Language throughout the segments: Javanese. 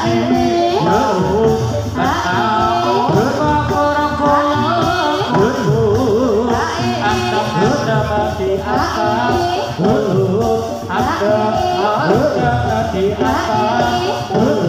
Aku tak ada di atas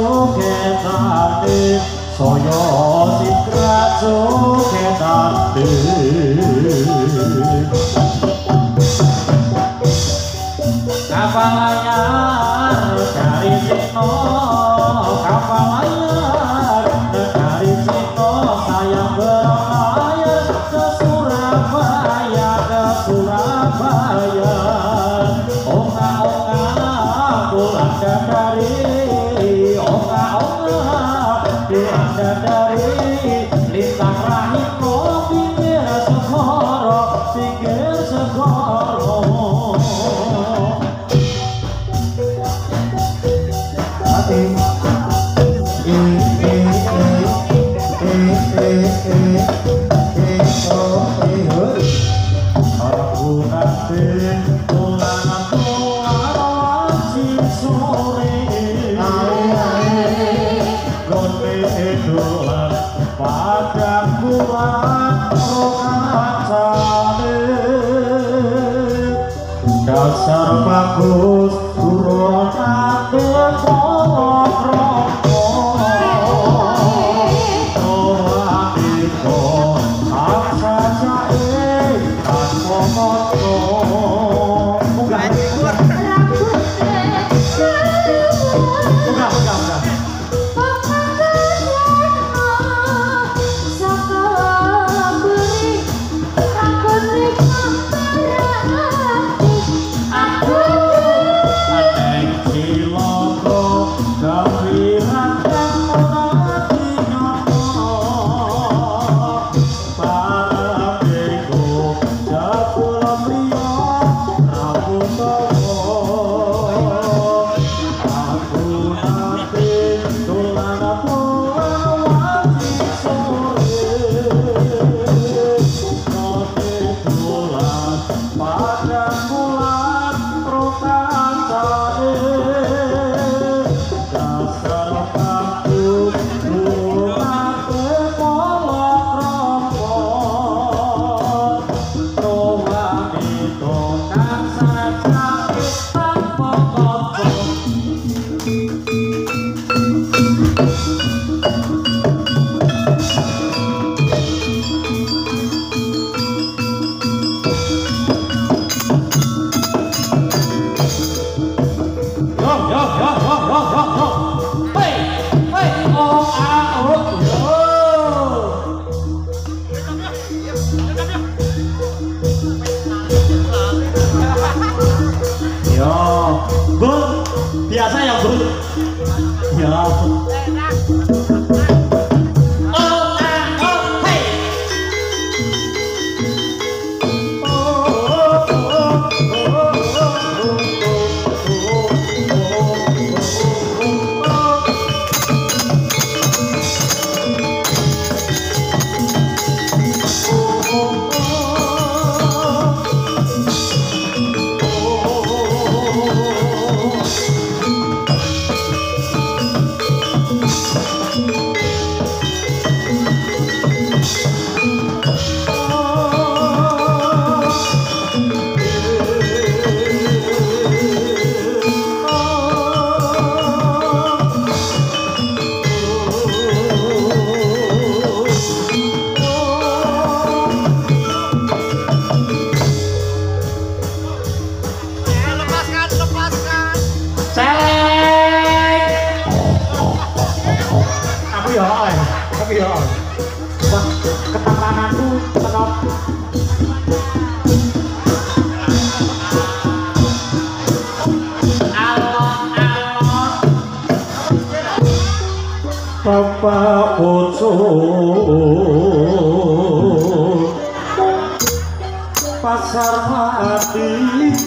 sikrak suketane Saya sikrak suketane say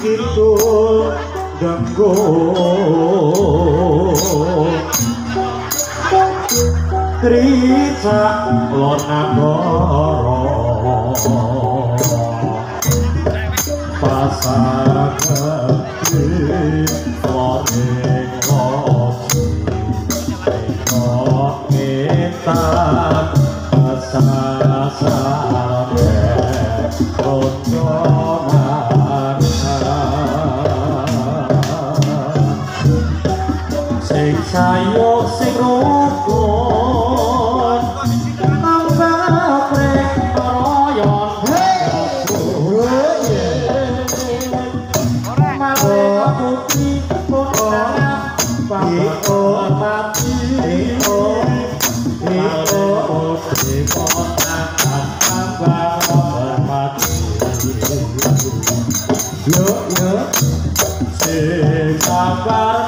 cinto dango rica lona koro pasakati lona koro Yo, yo, se tapa.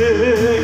ser.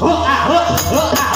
喝啊喝喝啊。